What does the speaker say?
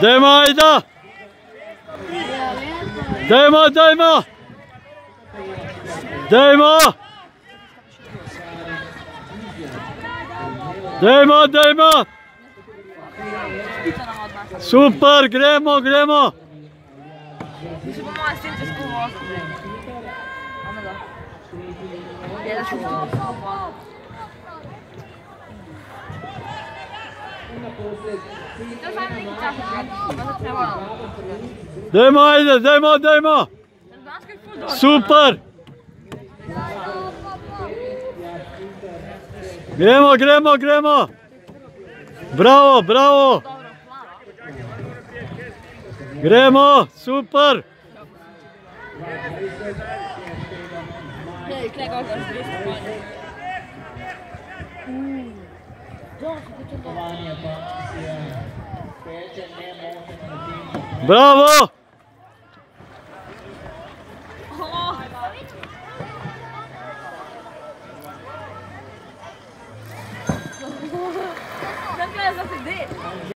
Dajmo, ajda! Dajmo, dajmo! Dajmo! Dajmo, dajmo! Super, gremo, gremo! Že bomo s tem čez pol vosku. Amega. Je, da še bomo. Dajmo, ajde, dajmo, dajmo! Super! Gremo, gremo, gremo! Bravo, bravo! Gremo, super! Hej, Bravo! Don't Não guys look at this?